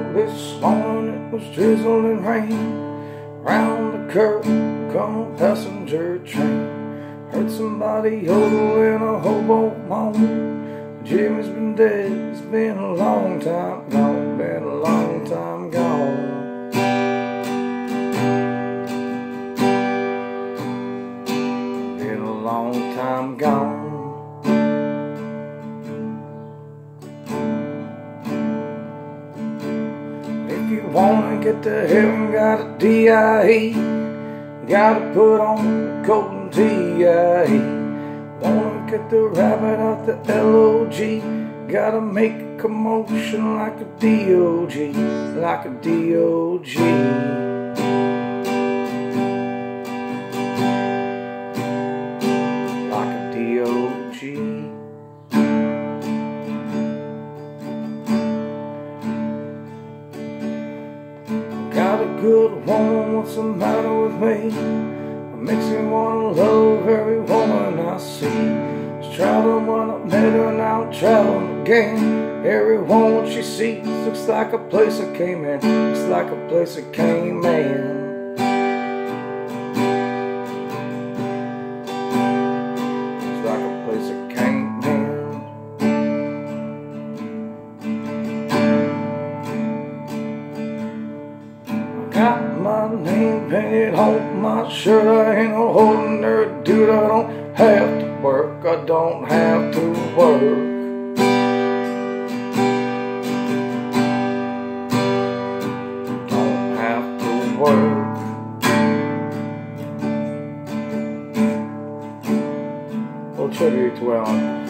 this morning, it was drizzling rain. Round the curve, come a passenger train. Heard somebody yodel in a hobo moan. Jimmy's been dead, it's been a long time gone, been a long time gone. Been a long time gone. You wanna get to heaven, got a DIE. Gotta put on the coat and TIE. Wanna get the rabbit out the LOG. Gotta make a commotion like a DOG, like a DOG. A good woman, what's the matter with me? It makes me wanna love every woman I see. Was traveling when I met her, now I'm traveling again. Every woman she sees looks like a place I came in, looks like a place I came in. Name painted on my shirt. I ain't no ordinary dude. I don't have to work. I don't have to work. Don't have to work. Well, tribute to Alan.